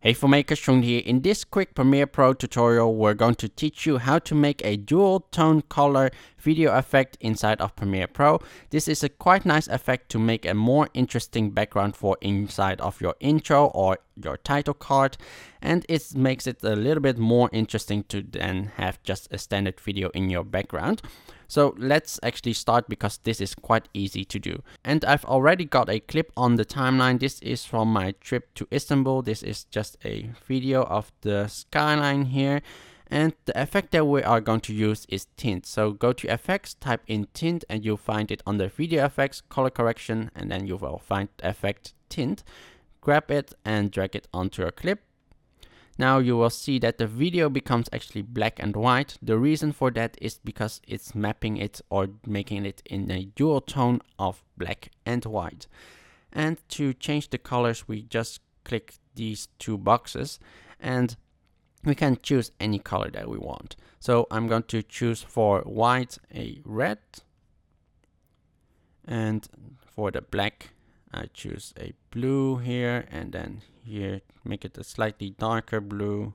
Hey filmmakers, Chung here. In this quick Premiere Pro tutorial, we're going to teach you how to make a dual tone color video effect inside of Premiere Pro. This is a quite nice effect to make a more interesting background for inside of your intro or your title card. And it makes it a little bit more interesting to then have just a standard video in your background. So let's actually start because this is quite easy to do. And I've already got a clip on the timeline. This is from my trip to Istanbul. This is just a video of the skyline here. And the effect that we are going to use is tint. So go to effects, type in tint and you'll find it under video effects, color correction, and then you will find effect tint. Grab it and drag it onto your clip now you will see that the video becomes actually black and white. The reason for that is because it's mapping it or making it in a dual tone of black and white. And to change the colors, we just click these two boxes and we can choose any color that we want. So I'm going to choose for white a red and for the black I choose a blue here and then here make it a slightly darker blue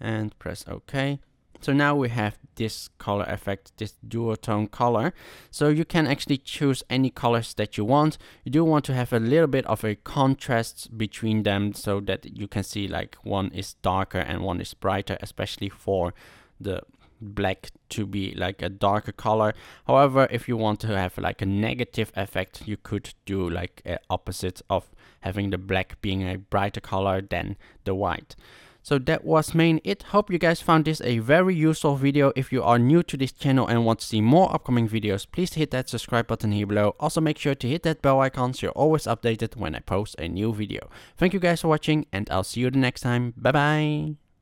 and press OK. So now we have this color effect, this duotone color. So you can actually choose any colors that you want. You do want to have a little bit of a contrast between them so that you can see like one is darker and one is brighter, especially for the black to be like a darker color. However if you want to have like a negative effect you could do like opposite of having the black being a brighter color than the white. So that was main it. Hope you guys found this a very useful video. If you are new to this channel and want to see more upcoming videos please hit that subscribe button here below. Also make sure to hit that bell icon so you're always updated when i post a new video. Thank you guys for watching and i'll see you the next time. Bye bye